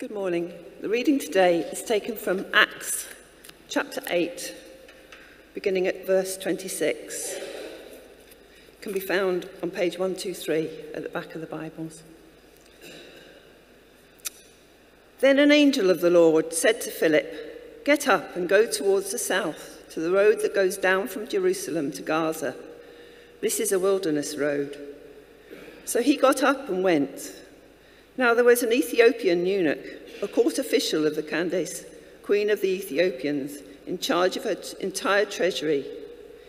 Good morning. The reading today is taken from Acts chapter 8, beginning at verse 26. It can be found on page 123 at the back of the Bibles. Then an angel of the Lord said to Philip, Get up and go towards the south, to the road that goes down from Jerusalem to Gaza. This is a wilderness road. So he got up and went. Now there was an Ethiopian eunuch, a court official of the Candace, queen of the Ethiopians, in charge of her entire treasury.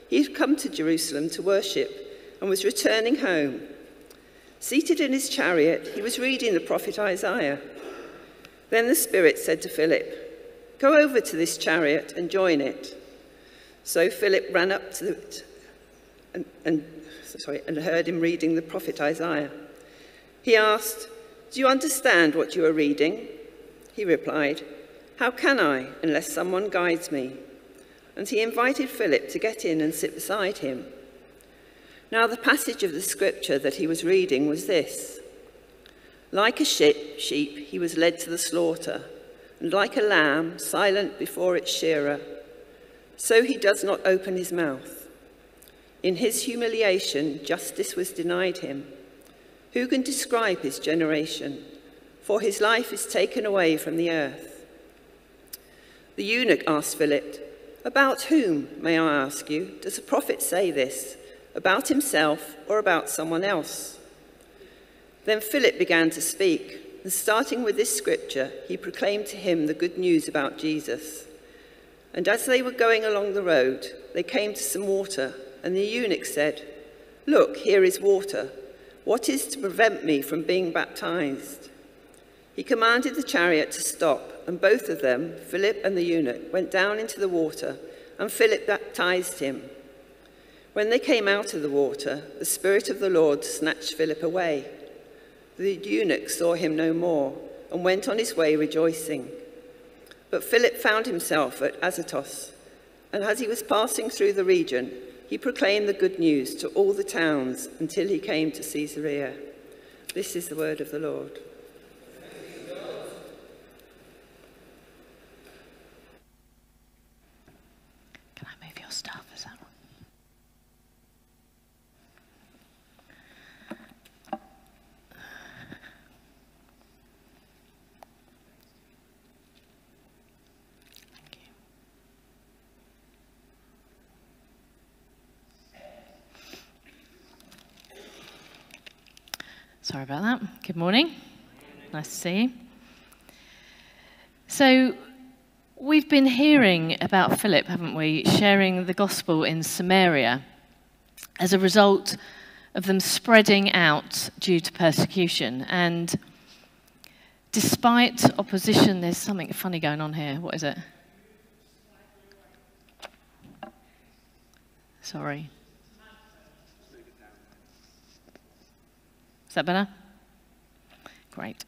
He had come to Jerusalem to worship and was returning home. Seated in his chariot, he was reading the prophet Isaiah. Then the Spirit said to Philip, Go over to this chariot and join it. So Philip ran up to it and, and, sorry, and heard him reading the prophet Isaiah. He asked, do you understand what you are reading? He replied, How can I unless someone guides me? And he invited Philip to get in and sit beside him. Now, the passage of the scripture that he was reading was this Like a sheep, sheep, he was led to the slaughter, and like a lamb, silent before its shearer, so he does not open his mouth. In his humiliation, justice was denied him. Who can describe his generation? For his life is taken away from the earth. The eunuch asked Philip, About whom, may I ask you, does a prophet say this? About himself or about someone else? Then Philip began to speak, and starting with this scripture, he proclaimed to him the good news about Jesus. And as they were going along the road, they came to some water, and the eunuch said, Look, here is water. What is to prevent me from being baptized? He commanded the chariot to stop, and both of them, Philip and the eunuch, went down into the water, and Philip baptized him. When they came out of the water, the Spirit of the Lord snatched Philip away. The eunuch saw him no more, and went on his way rejoicing. But Philip found himself at Azotus, and as he was passing through the region, he proclaimed the good news to all the towns until he came to Caesarea. This is the word of the Lord. Sorry about that. Good morning. Nice to see you. So, we've been hearing about Philip, haven't we, sharing the gospel in Samaria as a result of them spreading out due to persecution. And despite opposition, there's something funny going on here. What is it? Sorry. Is that better? Great.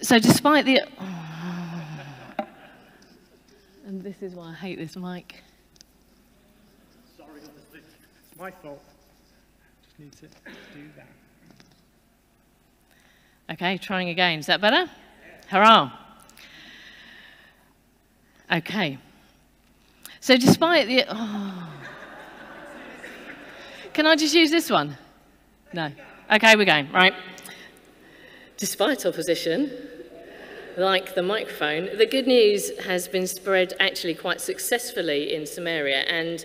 So, despite the. Oh, and this is why I hate this mic. Sorry, it's my fault. Just need to do that. Okay, trying again. Is that better? Hurrah. Okay. So, despite the. Oh. Can I just use this one? No. Okay, we're going, right. Despite opposition, like the microphone, the good news has been spread actually quite successfully in Samaria, and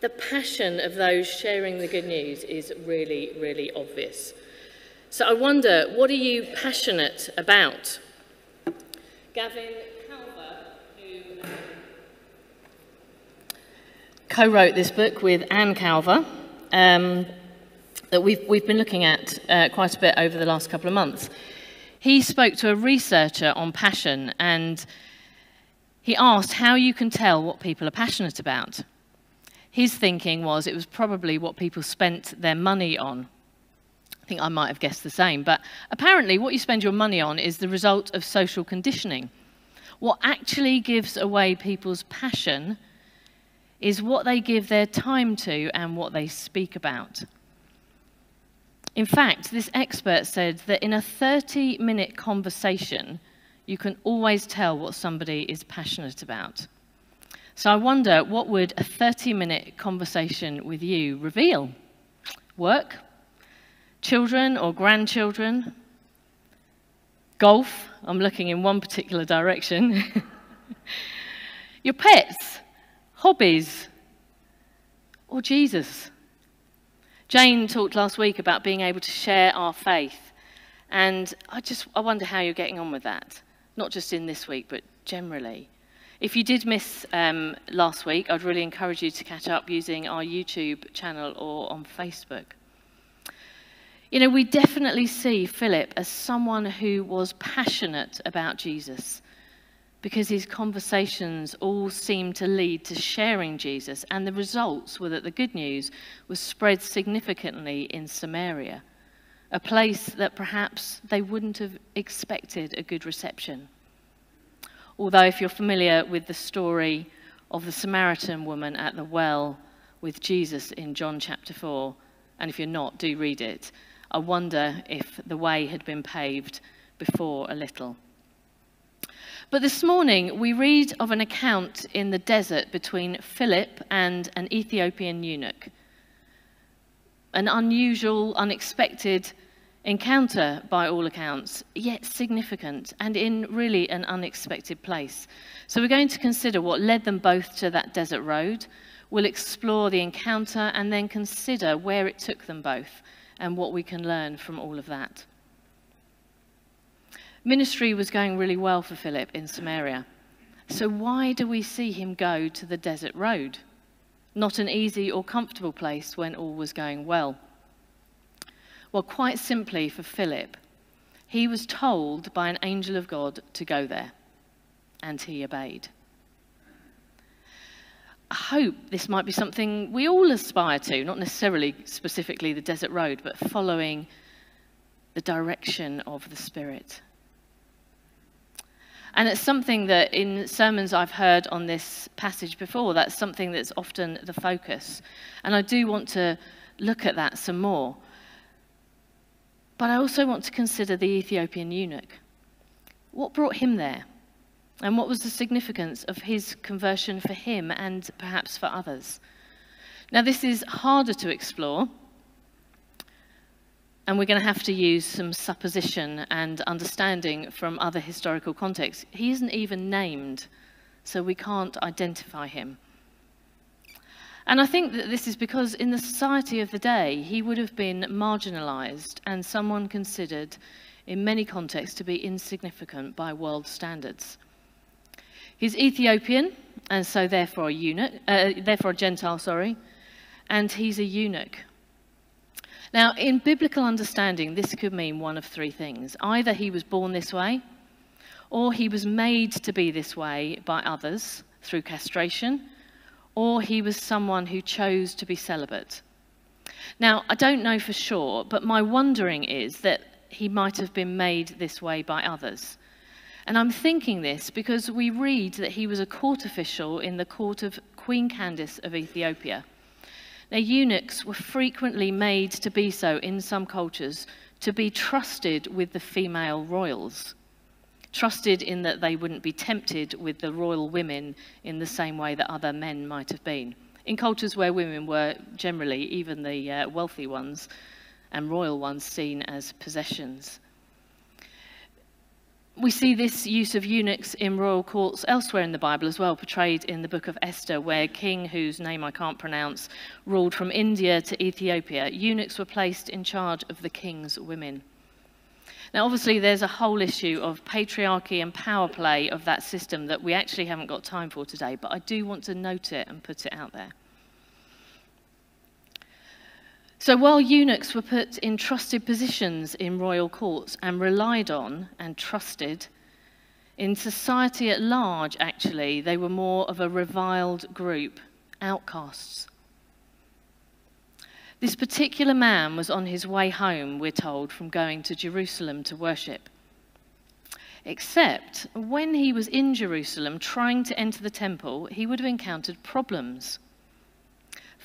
the passion of those sharing the good news is really, really obvious. So I wonder, what are you passionate about? Gavin Calver, who co wrote this book with Anne Calver, um, that we've, we've been looking at uh, quite a bit over the last couple of months. He spoke to a researcher on passion and he asked how you can tell what people are passionate about. His thinking was it was probably what people spent their money on. I think I might have guessed the same, but apparently what you spend your money on is the result of social conditioning. What actually gives away people's passion is what they give their time to and what they speak about. In fact, this expert said that in a 30 minute conversation, you can always tell what somebody is passionate about. So I wonder what would a 30 minute conversation with you reveal? Work? Children or grandchildren? Golf? I'm looking in one particular direction. Your pets? Hobbies? Or Jesus? Jane talked last week about being able to share our faith. And I just I wonder how you're getting on with that. Not just in this week, but generally. If you did miss um, last week, I'd really encourage you to catch up using our YouTube channel or on Facebook. You know, we definitely see Philip as someone who was passionate about Jesus because his conversations all seemed to lead to sharing Jesus, and the results were that the good news was spread significantly in Samaria, a place that perhaps they wouldn't have expected a good reception. Although, if you're familiar with the story of the Samaritan woman at the well with Jesus in John chapter 4, and if you're not, do read it, I wonder if the way had been paved before a little. But this morning, we read of an account in the desert between Philip and an Ethiopian eunuch. An unusual, unexpected encounter by all accounts, yet significant and in really an unexpected place. So we're going to consider what led them both to that desert road. We'll explore the encounter and then consider where it took them both and what we can learn from all of that. Ministry was going really well for Philip in Samaria. So why do we see him go to the desert road? Not an easy or comfortable place when all was going well. Well, quite simply for Philip, he was told by an angel of God to go there, and he obeyed. I hope this might be something we all aspire to, not necessarily specifically the desert road, but following the direction of the Spirit. And it's something that in sermons I've heard on this passage before, that's something that's often the focus. And I do want to look at that some more. But I also want to consider the Ethiopian eunuch. What brought him there? And what was the significance of his conversion for him and perhaps for others? Now, this is harder to explore, and we're going to have to use some supposition and understanding from other historical contexts. He isn't even named, so we can't identify him. And I think that this is because in the society of the day, he would have been marginalized and someone considered, in many contexts, to be insignificant by world standards. He's Ethiopian, and so therefore a eunuch, uh, therefore a Gentile, sorry, and he's a eunuch. Now, in biblical understanding, this could mean one of three things. Either he was born this way, or he was made to be this way by others through castration, or he was someone who chose to be celibate. Now, I don't know for sure, but my wondering is that he might have been made this way by others. And I'm thinking this because we read that he was a court official in the court of Queen Candace of Ethiopia. Now, eunuchs were frequently made to be so in some cultures, to be trusted with the female royals trusted in that they wouldn't be tempted with the royal women in the same way that other men might have been. In cultures where women were generally, even the uh, wealthy ones and royal ones, seen as possessions. We see this use of eunuchs in royal courts elsewhere in the Bible as well, portrayed in the book of Esther, where king whose name I can't pronounce ruled from India to Ethiopia. Eunuchs were placed in charge of the king's women. Now, obviously, there's a whole issue of patriarchy and power play of that system that we actually haven't got time for today, but I do want to note it and put it out there. So while eunuchs were put in trusted positions in royal courts and relied on and trusted, in society at large, actually, they were more of a reviled group, outcasts, this particular man was on his way home, we're told, from going to Jerusalem to worship. Except when he was in Jerusalem trying to enter the temple, he would have encountered problems.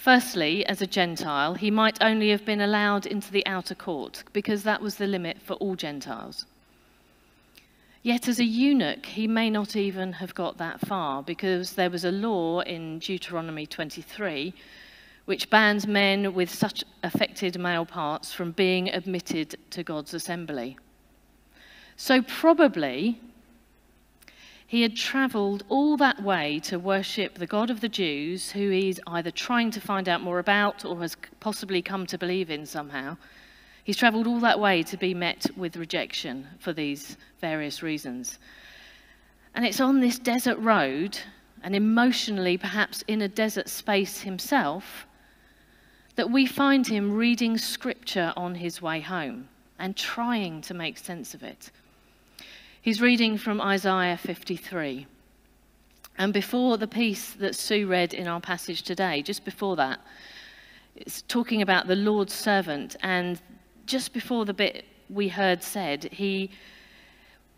Firstly, as a Gentile, he might only have been allowed into the outer court because that was the limit for all Gentiles. Yet, as a eunuch, he may not even have got that far because there was a law in Deuteronomy 23 which bans men with such affected male parts from being admitted to God's assembly. So, probably, he had travelled all that way to worship the God of the Jews, who he's either trying to find out more about or has possibly come to believe in somehow. He's travelled all that way to be met with rejection for these various reasons. And it's on this desert road, and emotionally perhaps in a desert space himself, that we find him reading scripture on his way home and trying to make sense of it. He's reading from Isaiah 53. And before the piece that Sue read in our passage today, just before that, it's talking about the Lord's servant. And just before the bit we heard said, he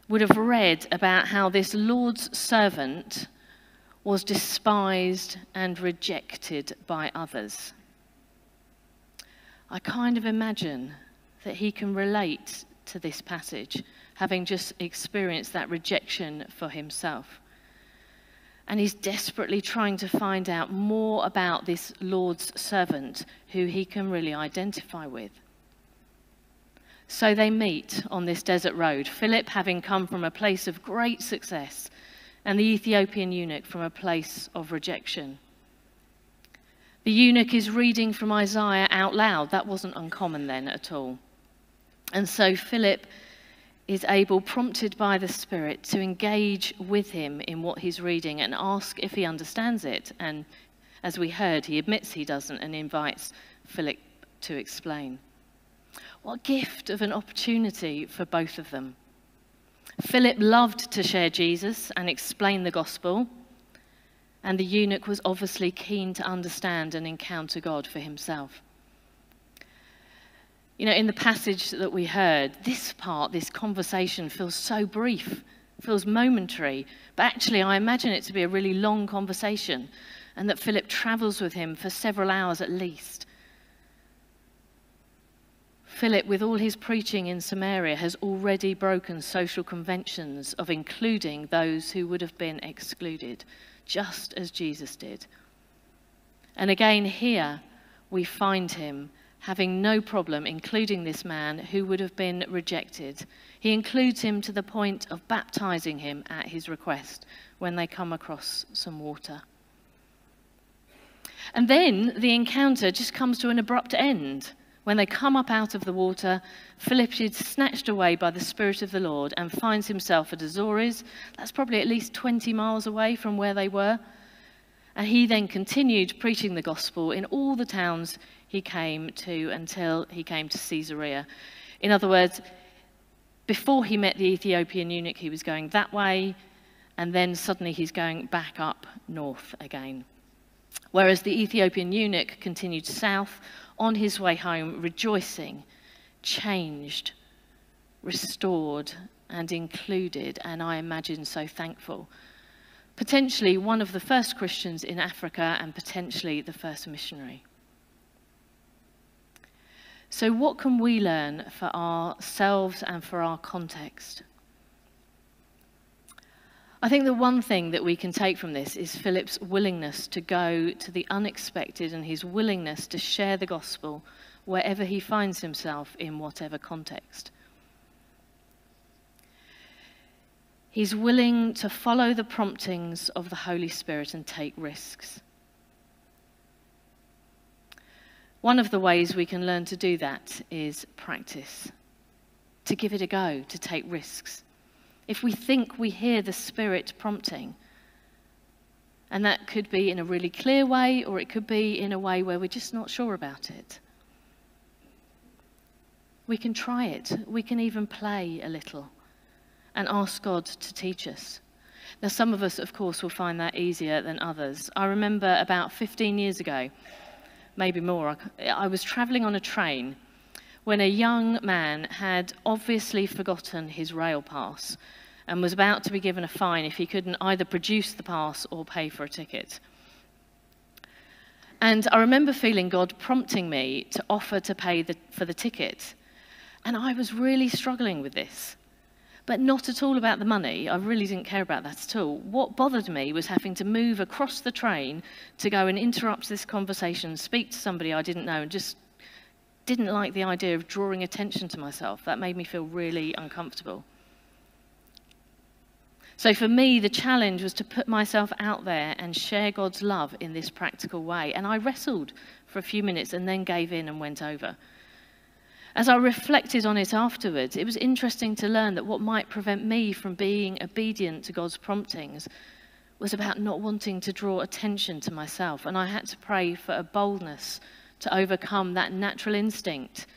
would have read about how this Lord's servant was despised and rejected by others. I kind of imagine that he can relate to this passage, having just experienced that rejection for himself. And he's desperately trying to find out more about this Lord's servant who he can really identify with. So they meet on this desert road, Philip having come from a place of great success, and the Ethiopian eunuch from a place of rejection. The eunuch is reading from Isaiah out loud. That wasn't uncommon then at all. And so Philip is able, prompted by the Spirit, to engage with him in what he's reading and ask if he understands it. And as we heard, he admits he doesn't and invites Philip to explain. What gift of an opportunity for both of them. Philip loved to share Jesus and explain the gospel and the eunuch was obviously keen to understand and encounter God for himself. You know, in the passage that we heard, this part, this conversation feels so brief, feels momentary, but actually I imagine it to be a really long conversation and that Philip travels with him for several hours at least. Philip, with all his preaching in Samaria, has already broken social conventions of including those who would have been excluded just as Jesus did. And again, here we find him having no problem including this man who would have been rejected. He includes him to the point of baptizing him at his request when they come across some water. And then the encounter just comes to an abrupt end. When they come up out of the water, Philip is snatched away by the Spirit of the Lord and finds himself at Azories. That's probably at least 20 miles away from where they were. And he then continued preaching the gospel in all the towns he came to until he came to Caesarea. In other words, before he met the Ethiopian eunuch, he was going that way, and then suddenly he's going back up north again. Whereas the Ethiopian eunuch continued south on his way home, rejoicing, changed, restored, and included, and I imagine so thankful. Potentially one of the first Christians in Africa and potentially the first missionary. So, what can we learn for ourselves and for our context? I think the one thing that we can take from this is Philip's willingness to go to the unexpected and his willingness to share the gospel wherever he finds himself in whatever context. He's willing to follow the promptings of the Holy Spirit and take risks. One of the ways we can learn to do that is practice, to give it a go, to take risks if we think we hear the Spirit prompting. And that could be in a really clear way, or it could be in a way where we're just not sure about it. We can try it. We can even play a little and ask God to teach us. Now, some of us, of course, will find that easier than others. I remember about 15 years ago, maybe more, I was traveling on a train when a young man had obviously forgotten his rail pass and was about to be given a fine if he couldn't either produce the pass or pay for a ticket. And I remember feeling God prompting me to offer to pay the, for the ticket. And I was really struggling with this. But not at all about the money. I really didn't care about that at all. What bothered me was having to move across the train to go and interrupt this conversation, speak to somebody I didn't know, and just didn't like the idea of drawing attention to myself. That made me feel really uncomfortable. So for me, the challenge was to put myself out there and share God's love in this practical way. And I wrestled for a few minutes and then gave in and went over. As I reflected on it afterwards, it was interesting to learn that what might prevent me from being obedient to God's promptings was about not wanting to draw attention to myself. And I had to pray for a boldness to overcome that natural instinct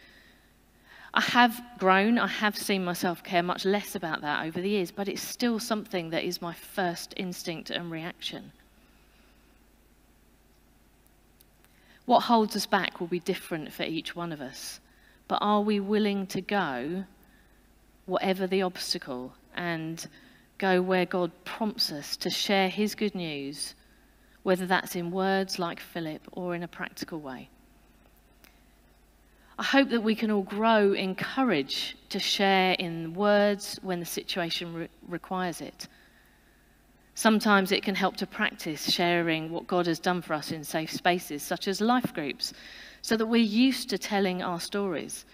I have grown, I have seen myself care much less about that over the years, but it's still something that is my first instinct and reaction. What holds us back will be different for each one of us, but are we willing to go, whatever the obstacle, and go where God prompts us to share His good news, whether that's in words like Philip or in a practical way? I hope that we can all grow in courage to share in words when the situation re- requires it. Sometimes it can help to practice sharing what God has done for us in safe spaces, such as life groups, so that we're used to telling our stories.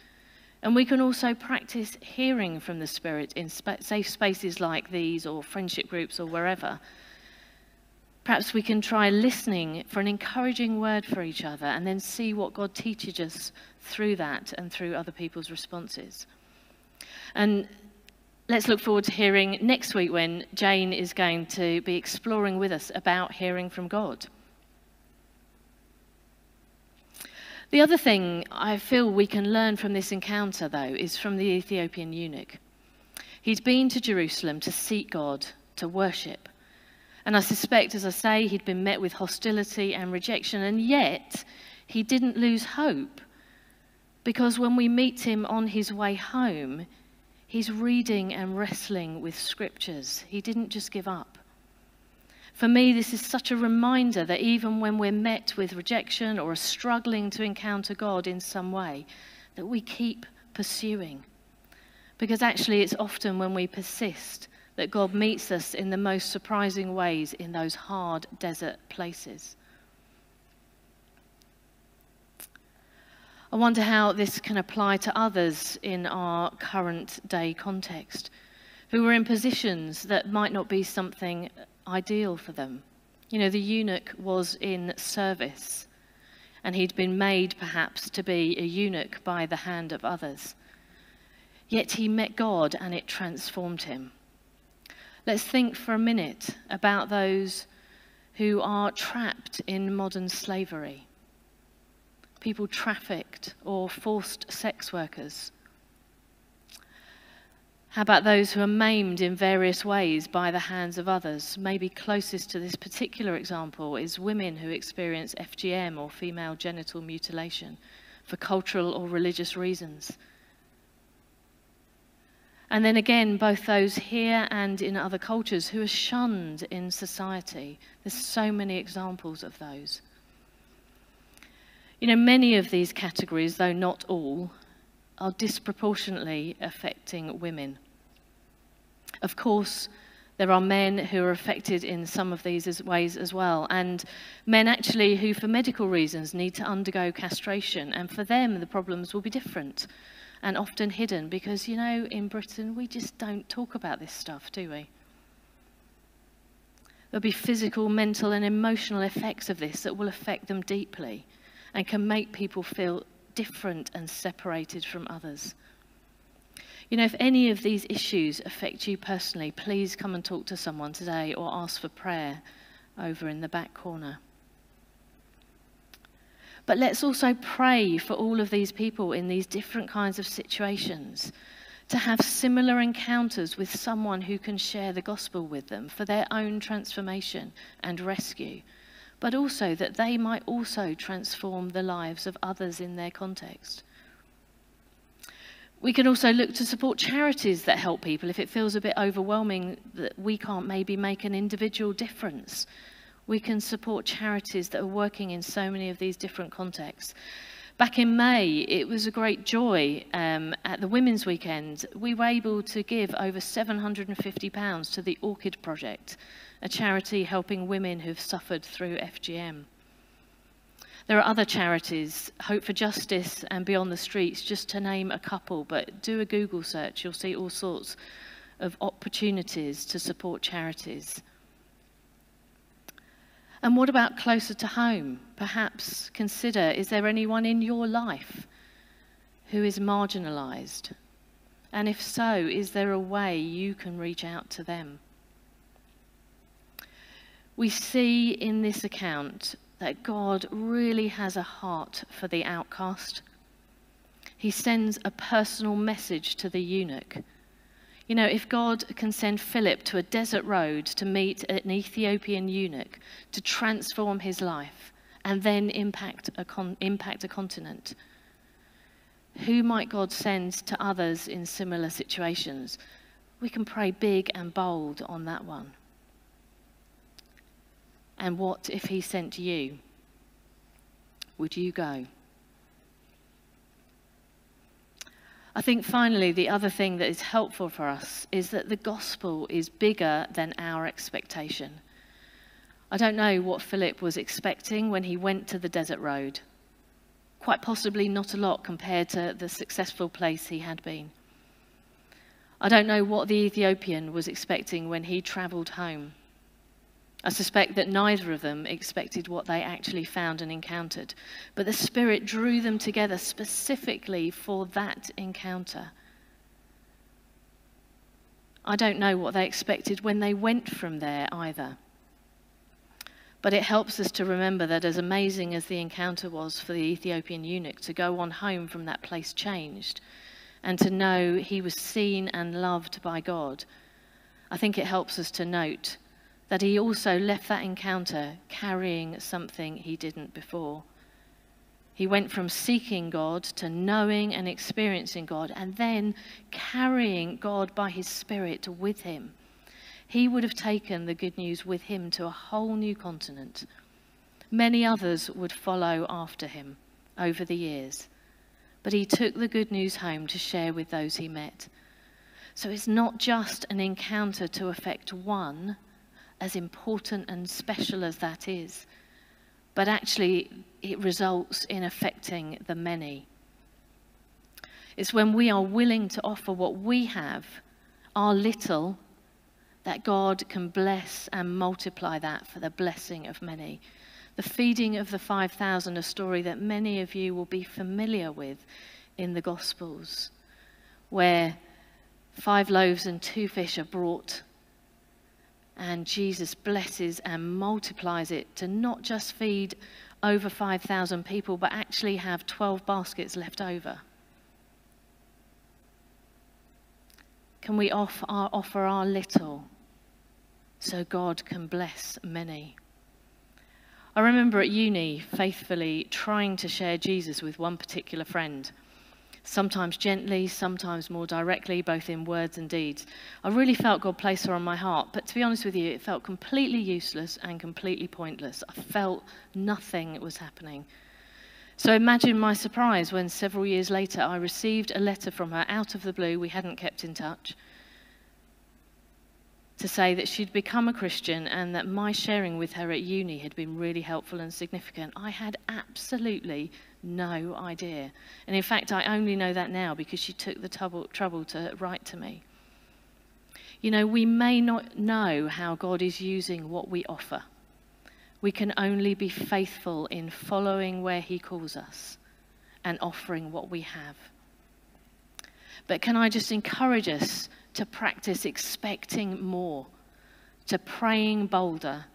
And we can also practice hearing from the Spirit in spa- safe spaces like these, or friendship groups, or wherever. Perhaps we can try listening for an encouraging word for each other and then see what God teaches us through that and through other people's responses. And let's look forward to hearing next week when Jane is going to be exploring with us about hearing from God. The other thing I feel we can learn from this encounter, though, is from the Ethiopian eunuch. He'd been to Jerusalem to seek God, to worship. And I suspect, as I say, he'd been met with hostility and rejection, and yet he didn't lose hope because when we meet him on his way home, he's reading and wrestling with scriptures. He didn't just give up. For me, this is such a reminder that even when we're met with rejection or are struggling to encounter God in some way, that we keep pursuing. Because actually, it's often when we persist that God meets us in the most surprising ways in those hard desert places. I wonder how this can apply to others in our current day context who are in positions that might not be something ideal for them. You know, the eunuch was in service and he'd been made perhaps to be a eunuch by the hand of others. Yet he met God and it transformed him. Let's think for a minute about those who are trapped in modern slavery people trafficked or forced sex workers? How about those who are maimed in various ways by the hands of others? Maybe closest to this particular example is women who experience FGM or female genital mutilation for cultural or religious reasons. And then again, both those here and in other cultures who are shunned in society. There's so many examples of those. You know, many of these categories, though not all, are disproportionately affecting women. Of course, there are men who are affected in some of these ways as well, and men actually who, for medical reasons, need to undergo castration, and for them, the problems will be different and often hidden because, you know, in Britain, we just don't talk about this stuff, do we? There'll be physical, mental, and emotional effects of this that will affect them deeply and can make people feel different and separated from others. You know, if any of these issues affect you personally, please come and talk to someone today or ask for prayer over in the back corner. But let's also pray for all of these people in these different kinds of situations to have similar encounters with someone who can share the gospel with them for their own transformation and rescue but also that they might also transform the lives of others in their context. We can also look to support charities that help people if it feels a bit overwhelming that we can't maybe make an individual difference. We can support charities that are working in so many of these different contexts. Back in May, it was a great joy um, at the Women's Weekend. We were able to give over £750 to the Orchid Project, a charity helping women who've suffered through FGM. There are other charities, Hope for Justice and Beyond the Streets, just to name a couple, but do a Google search, you'll see all sorts of opportunities to support charities. And what about closer to home? Perhaps consider is there anyone in your life who is marginalized? And if so, is there a way you can reach out to them? We see in this account that God really has a heart for the outcast. He sends a personal message to the eunuch. You know, if God can send Philip to a desert road to meet an Ethiopian eunuch to transform his life and then impact a, con- impact a continent, who might God send to others in similar situations? We can pray big and bold on that one. And what if he sent you? Would you go? I think finally, the other thing that is helpful for us is that the gospel is bigger than our expectation. I don't know what Philip was expecting when he went to the desert road. Quite possibly not a lot compared to the successful place he had been. I don't know what the Ethiopian was expecting when he travelled home. I suspect that neither of them expected what they actually found and encountered, but the Spirit drew them together specifically for that encounter. I don't know what they expected when they went from there either. But it helps us to remember that as amazing as the encounter was for the Ethiopian eunuch to go on home from that place changed and to know he was seen and loved by God, I think it helps us to note that he also left that encounter carrying something he didn't before. He went from seeking God to knowing and experiencing God and then carrying God by his Spirit with him. He would have taken the good news with him to a whole new continent. Many others would follow after him over the years. But he took the good news home to share with those he met. So it's not just an encounter to affect one, as important and special as that is, but actually it results in affecting the many. It's when we are willing to offer what we have, our little, that God can bless and multiply that for the blessing of many. The feeding of the 5,000, a story that many of you will be familiar with in the Gospels, where five loaves and two fish are brought and Jesus blesses and multiplies it to not just feed over 5,000 people, but actually have 12 baskets left over. Can we offer our, uh, offer our little so God can bless many? I remember at uni faithfully trying to share Jesus with one particular friend sometimes gently, sometimes more directly, both in words and deeds. I really felt God place her on my heart, but to be honest with you, it felt completely useless and completely pointless. I felt nothing was happening. So imagine my surprise when several years later I received a letter from her out of the blue, we hadn't kept in touch, to say that she'd become a Christian and that my sharing with her at uni had been really helpful and significant. I had absolutely no idea. And in fact, I only know that now because she took the trouble, trouble to write to me. You know, we may not know how God is using what we offer. We can only be faithful in following where He calls us and offering what we have. But can I just encourage us to practice expecting more, to praying bolder,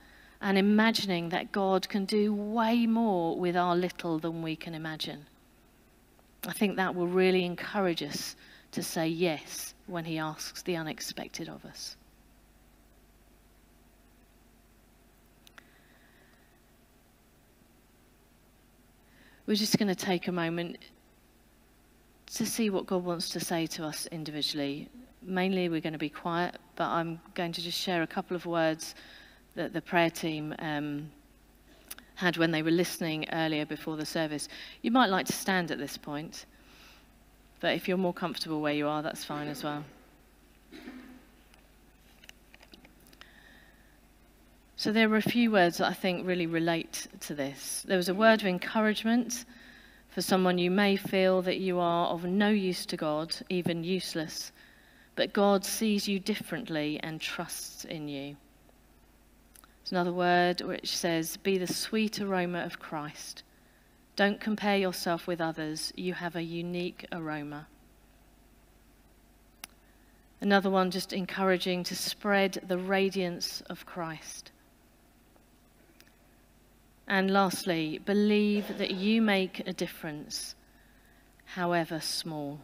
and imagining that God can do way more with our little than we can imagine. I think that will really encourage us to say yes when He asks the unexpected of us. We're just going to take a moment to see what God wants to say to us individually. Mainly, we're going to be quiet, but I'm going to just share a couple of words that the prayer team um, had when they were listening earlier before the service. You might like to stand at this point, but if you're more comfortable where you are, that's fine as well. So there were a few words that I think really relate to this. There was a word of encouragement for someone you may feel that you are of no use to God, even useless, but God sees you differently and trusts in you. Another word which says, Be the sweet aroma of Christ. Don't compare yourself with others, you have a unique aroma. Another one just encouraging to spread the radiance of Christ. And lastly, believe that you make a difference, however small.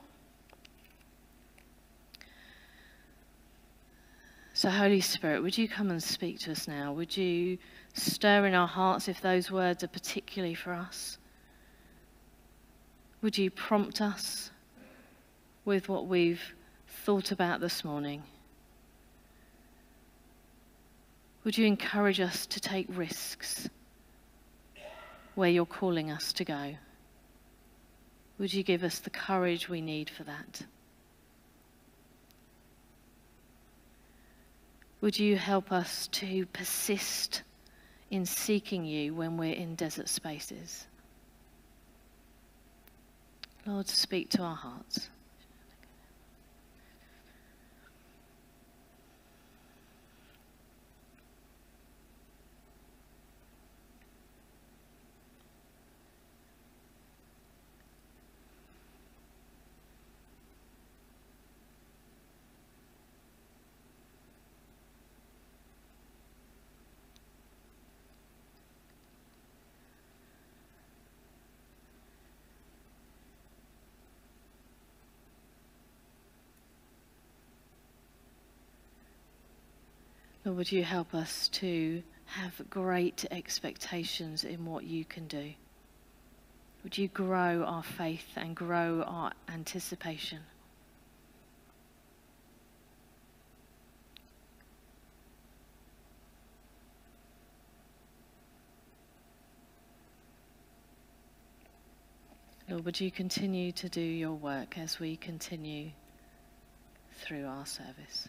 So, Holy Spirit, would you come and speak to us now? Would you stir in our hearts if those words are particularly for us? Would you prompt us with what we've thought about this morning? Would you encourage us to take risks? where you're calling us to go. Would you give us the courage we need for that? Would you help us to persist in seeking you when we're in desert spaces? Lord, speak to our hearts. Lord, would you help us to have great expectations in what you can do? Would you grow our faith and grow our anticipation? Lord, would you continue to do your work as we continue through our service?